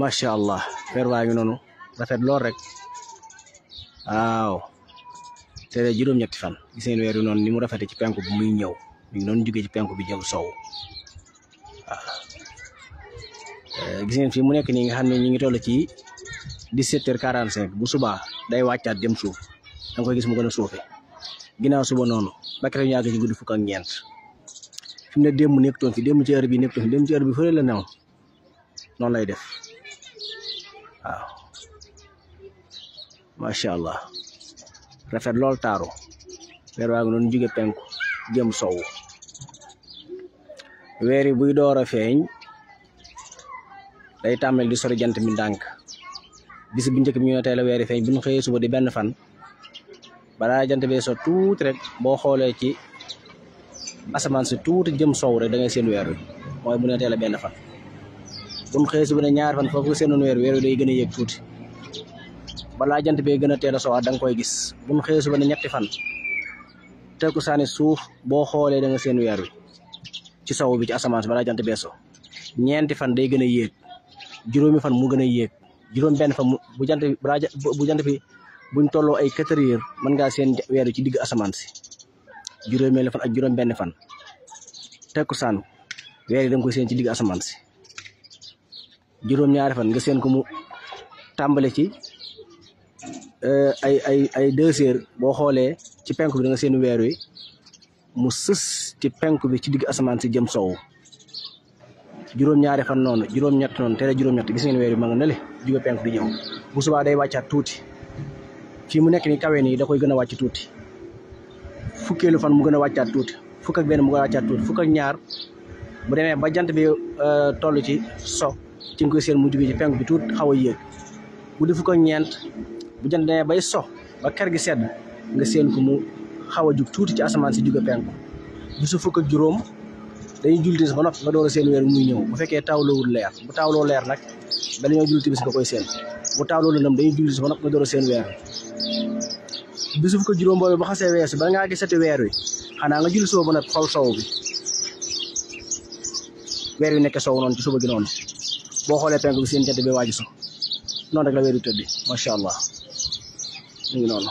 macha allah fer waa ngi noonu rafet lool rek waaw tere juróom-ñetti fan gis ngeen weer wi noonu ni mu rafete ci penku bi muy ñëw mi ngi noonu jóge ci penku bi jëm sow eh, gis ngeen fi mu nekk nii nga xam ne ñu ngi toll ci 17 heures 45 bu subaa day wàccaat dem suuf da nga koy gis mu gën a suufe ginnaaw suba noonu ba keroog ñu àgg ci guddi fukk ak ñeent fi mu ne démb nekkutoon fi démb ci heure bi nekkutoon fi démb ci heure bi fële la newoon noonu lay def waaw macha allah rafet lool taaru weer waa ngi noonu jóge penku jëm sowu weer yi buy door a feeñ day tàmbali di sori jant bi ndànk bis bu njëkk bi ñu ne tey la weer yi feeñ bu ñu xëyee suba di benn fan balaa jant bee so tuuti rek boo xoolee ci asamaan si tuuti jëm sow rek da ngay seen weer wi mooy bu ne teel a benn fan bu mu xëyee si bu ne ñaari fan foofu seenoon weer weer wi day gën a yéeg tuuti balaa jant bee gën a teel a sowaat da nga koy gis bu mu xëyee si bu ne ñetti fan tekku saani suuf boo xoolee da nga seen weer wi ci sow bi ci asamaan si balaa jant bee so ñeenti fan day gën a yéeg juróomi fan mu gën a yéeg juróom benn fan bu jant balaa bu jant bi buñ tolloo ay quatre heures mën ngaa seen weer wi ci digg asamaan si juróomeelu fan ak juróom benn fan takkusaan weer yi da nga koy seen ci digg asamaan si juróom ñaari fan nga seen ko mu tàmbale ci euh, ay ay ay deux heures boo xoolee ci penk bi da nga seen weer wi mu sës ci penk bi ci digg asamaan si jëm sow juróom-ñaari fan noonu juróom-ñett noonu teel a juróom-ñett gis ngeen weer bi ma nga nële jóge penku di ñëw bu subaa day wàccaat tuuti fii mu nekk nii kawe nii da koy gën a wàcc tuuti fukkeelu fan mu gën a wàccaat tuuti fukk ak benn mu gën a wàccaat tuuti fukk ak ñaar bu demee ba jant bi euh, toll ci so ci nga koy seen mu jóge ci penku bi tuuti xaw a yéeg bu di fukk ak ñeent bu jant demee bay so ba ker gi sedd nga seen ko mu xaw a jug tuuti ci asamaan si jóge penku bisu fukk ak juróom dañuy julli timis ba noppi nga door a seen weer muy ñëw bu fekkee tawlawul leer bu tawloo leer nag bala ñoo julli timis nga koy seen bu tawloo lëndëm dañuy julli timis ba noppi nga door a seen weer bisu fukk ak juróom boobu ba xasee weesu bala ngaa gisati weer wi xanaa nga julli soo ba noppi xool sow bi weer wi nekk sow noonu ci suba gi noonu boo xoolee penk bi seen jant bi waaju so noonu rek la weer wi tëdd macha allah mu ngi noonu